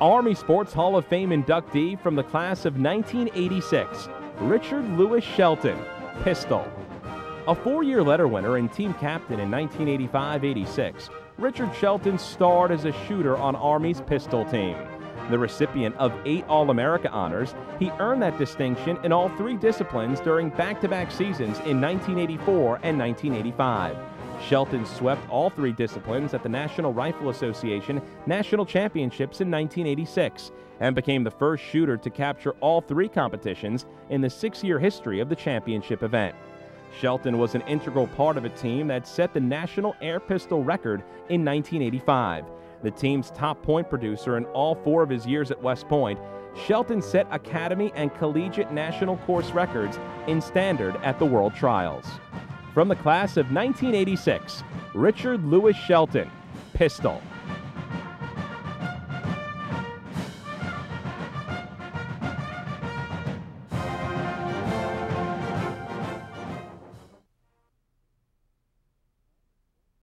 Army Sports Hall of Fame inductee from the class of 1986, Richard Louis Shelton, pistol. A four year letter winner and team captain in 1985 86, Richard Shelton starred as a shooter on Army's pistol team. The recipient of eight All America honors, he earned that distinction in all three disciplines during back to back seasons in 1984 and 1985. Shelton swept all three disciplines at the National Rifle Association National Championships in 1986 and became the first shooter to capture all three competitions in the six year history of the championship event. Shelton was an integral part of a team that set the national air pistol record in 1985 the team's top point producer in all four of his years at West Point, Shelton set academy and collegiate national course records in standard at the World Trials. From the class of 1986, Richard Louis Shelton, Pistol.